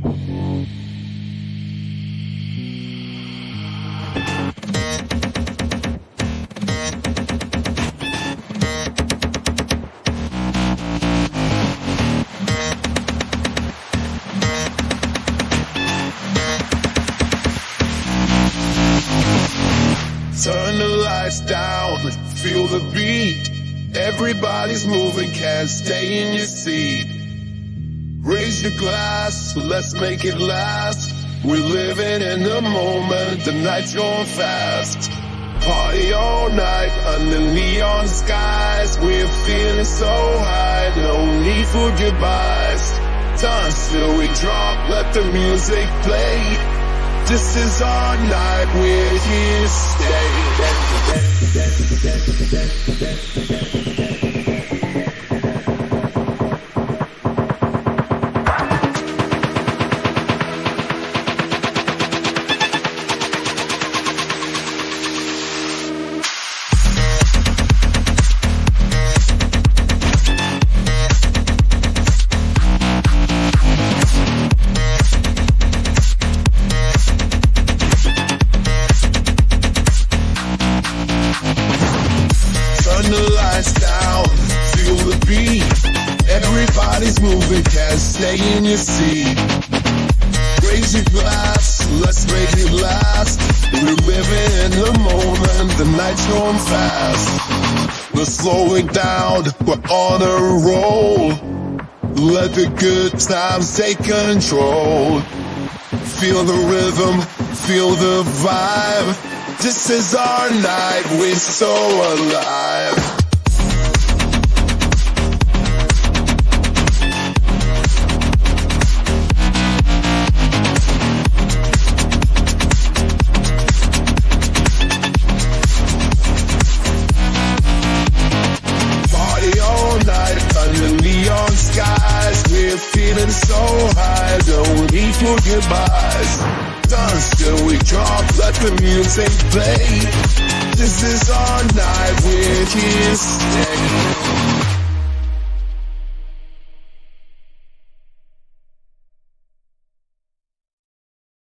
Turn the lights down, feel the beat. Everybody's moving, can't stay in your seat. Raise your glass, let's make it last. We're living in the moment, the night's going fast. Party all night under neon skies. We're feeling so high, no need for goodbyes. Dance till we drop, let the music play. This is our night, we're here to stay. Can't stay in your seat. Raise your glass, let's make it last. We're living in the moment, the night's going fast. We're slowing down, we're on a roll. Let the good times take control. Feel the rhythm, feel the vibe. This is our night, we're so alive. Feeling so high, don't need for goodbyes. Dance till we drop, let the music play. This is our night, we're here to stay.